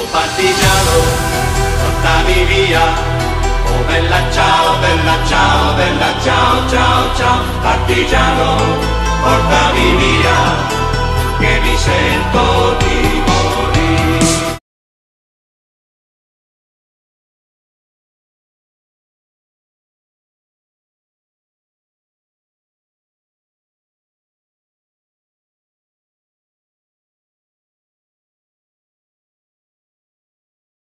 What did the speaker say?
Oh partigiano, portami via. Oh bella ciao, bella ciao, bella ciao, ciao, ciao. Partigiano,